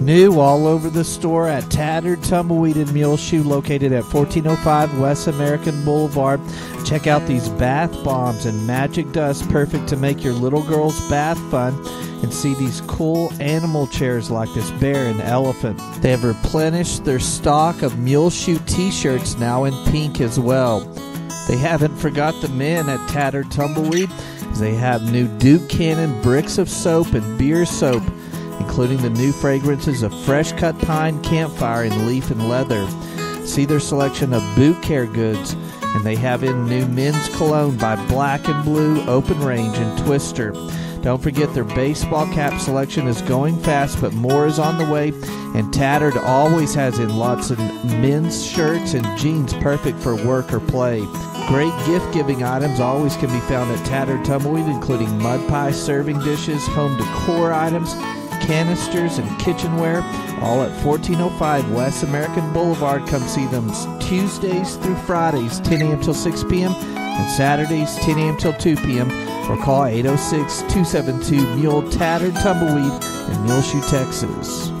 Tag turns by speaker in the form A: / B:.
A: New all over the store at Tattered Tumbleweed and Muleshoe, located at 1405 West American Boulevard. Check out these bath bombs and magic dust, perfect to make your little girl's bath fun. And see these cool animal chairs like this bear and elephant. They have replenished their stock of Muleshoe t shirts now in pink as well. They haven't forgot the men at Tattered Tumbleweed. They have new Duke Cannon bricks of soap and beer soap including the new fragrances of fresh cut pine, campfire, and leaf and leather. See their selection of boot care goods, and they have in new men's cologne by Black and Blue, Open Range, and Twister. Don't forget their baseball cap selection is going fast, but more is on the way. And Tattered always has in lots of men's shirts and jeans perfect for work or play. Great gift giving items always can be found at Tattered Tumbleweed, including mud pie serving dishes, home decor items, canisters, and kitchenware, all at 1405 West American Boulevard. Come see them Tuesdays through Fridays, 10 a.m. till 6 p.m., and Saturdays, 10 a.m. till 2 p.m., or call 806 272 Mule Tattered Tumbleweed in Muleshoe, Texas.